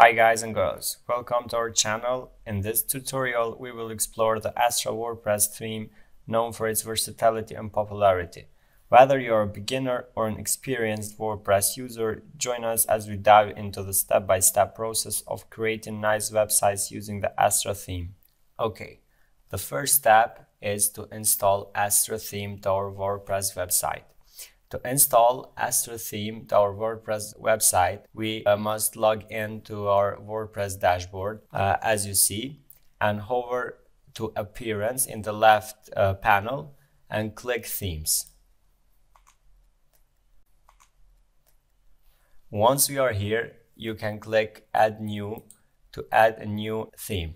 Hi guys and girls, welcome to our channel. In this tutorial we will explore the Astra WordPress theme known for its versatility and popularity. Whether you're a beginner or an experienced WordPress user, join us as we dive into the step-by-step -step process of creating nice websites using the Astra theme. Okay, the first step is to install Astra theme to our WordPress website. To install Astra theme to our WordPress website, we uh, must log in to our WordPress dashboard, uh, as you see, and hover to Appearance in the left uh, panel and click Themes. Once we are here, you can click Add New to add a new theme.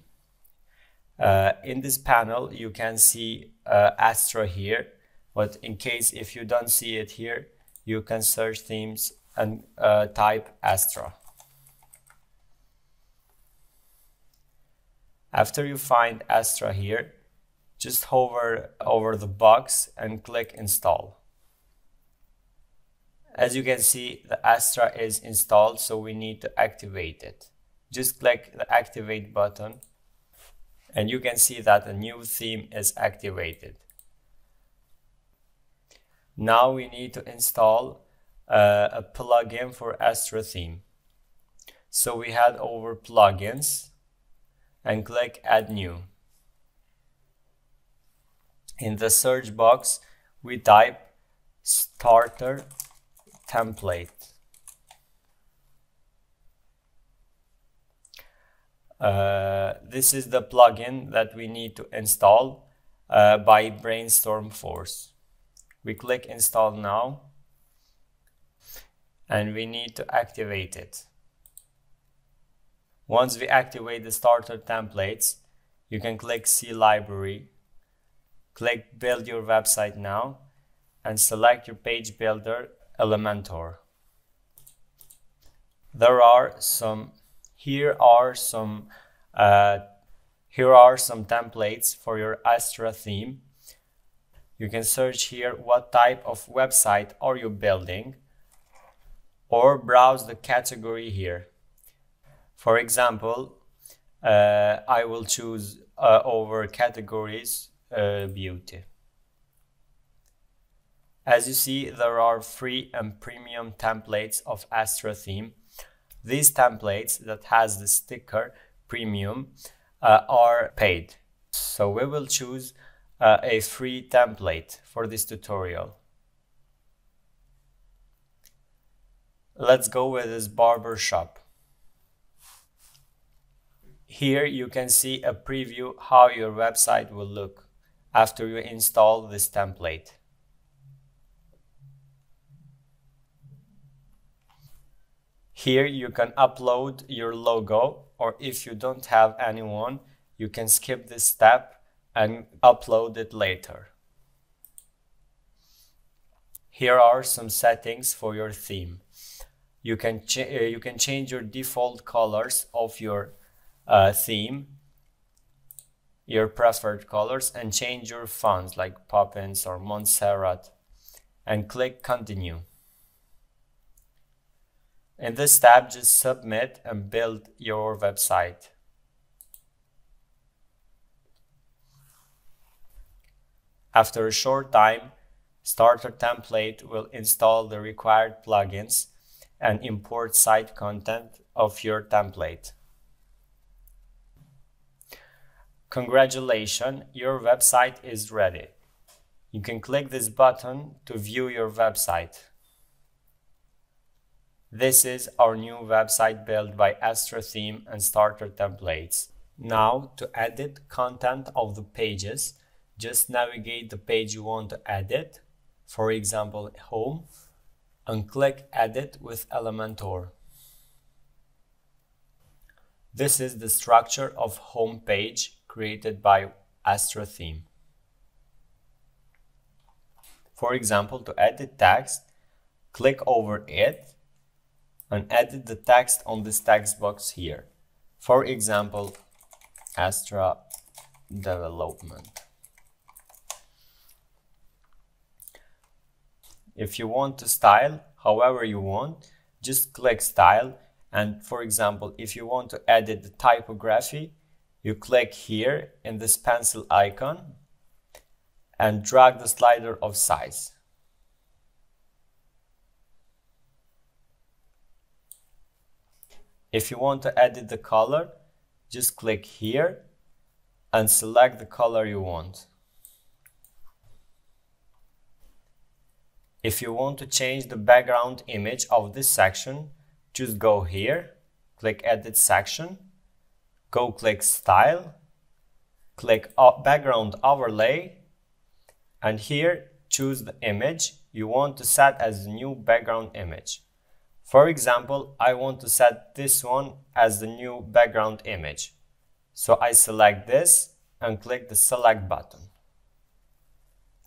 Uh, in this panel, you can see uh, Astra here but in case if you don't see it here, you can search themes and uh, type Astra. After you find Astra here, just hover over the box and click install. As you can see, the Astra is installed, so we need to activate it. Just click the activate button and you can see that a new theme is activated. Now we need to install uh, a plugin for Astra theme. So we head over plugins and click add new. In the search box, we type starter template. Uh, this is the plugin that we need to install uh, by Brainstorm Force we click install now and we need to activate it. Once we activate the starter templates, you can click see library, click build your website now and select your page builder Elementor. There are some, here are some, uh, here are some templates for your Astra theme you can search here what type of website are you building or browse the category here. For example, uh, I will choose uh, over categories uh, beauty. As you see, there are free and premium templates of Astra theme. These templates that has the sticker premium uh, are paid. So we will choose uh, a free template for this tutorial. Let's go with this barber shop. Here you can see a preview how your website will look after you install this template. Here you can upload your logo or if you don't have anyone, you can skip this step and upload it later. Here are some settings for your theme. You can, uh, you can change your default colors of your uh, theme, your preferred colors, and change your fonts like Poppins or Montserrat, and click Continue. In this tab, just submit and build your website. After a short time, Starter template will install the required plugins and import site content of your template. Congratulations, your website is ready. You can click this button to view your website. This is our new website built by Astra Theme and Starter templates. Now, to edit content of the pages, just navigate the page you want to edit, for example, home, and click Edit with Elementor. This is the structure of home page created by Astra theme. For example, to edit text, click over it and edit the text on this text box here. For example, Astra development. If you want to style however you want, just click style And for example, if you want to edit the typography, you click here in this pencil icon and drag the slider of size. If you want to edit the color, just click here and select the color you want. If you want to change the background image of this section, just go here, click edit section, go click style, click background overlay, and here choose the image you want to set as new background image. For example, I want to set this one as the new background image. So I select this and click the select button.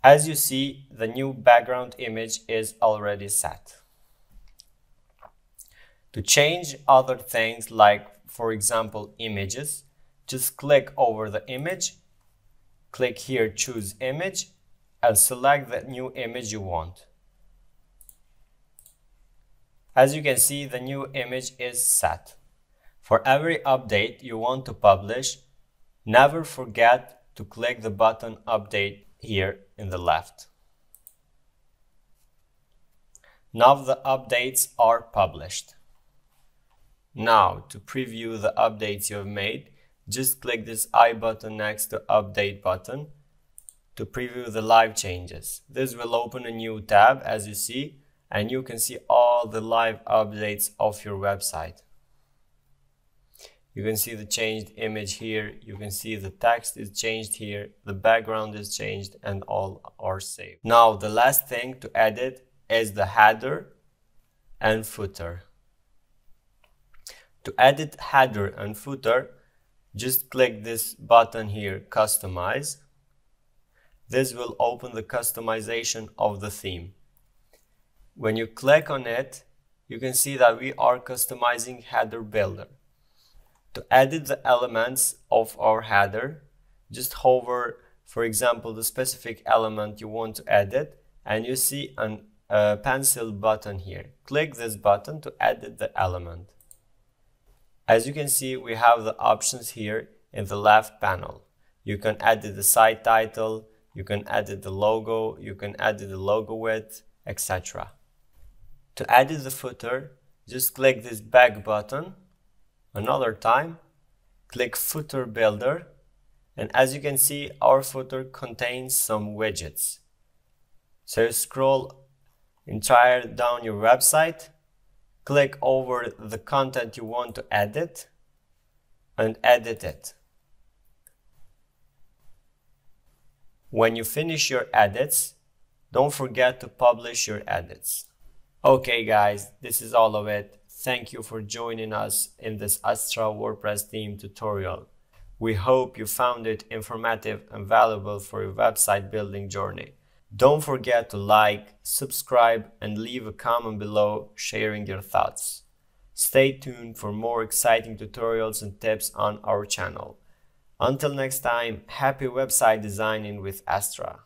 As you see, the new background image is already set. To change other things like, for example, images, just click over the image, click here choose image and select the new image you want. As you can see, the new image is set. For every update you want to publish, never forget to click the button update here in the left. Now the updates are published. Now to preview the updates you have made, just click this eye button next to update button to preview the live changes. This will open a new tab as you see and you can see all the live updates of your website. You can see the changed image here, you can see the text is changed here, the background is changed and all are saved. Now the last thing to edit is the header and footer. To edit header and footer, just click this button here, customize. This will open the customization of the theme. When you click on it, you can see that we are customizing header builder. To edit the elements of our header, just hover, for example, the specific element you want to edit, and you see a uh, pencil button here. Click this button to edit the element. As you can see, we have the options here in the left panel. You can edit the site title, you can edit the logo, you can edit the logo width, etc. To edit the footer, just click this back button. Another time, click footer builder. And as you can see, our footer contains some widgets. So scroll entire down your website, click over the content you want to edit and edit it. When you finish your edits, don't forget to publish your edits. Okay guys, this is all of it. Thank you for joining us in this Astra WordPress theme tutorial. We hope you found it informative and valuable for your website building journey. Don't forget to like, subscribe and leave a comment below sharing your thoughts. Stay tuned for more exciting tutorials and tips on our channel. Until next time, happy website designing with Astra.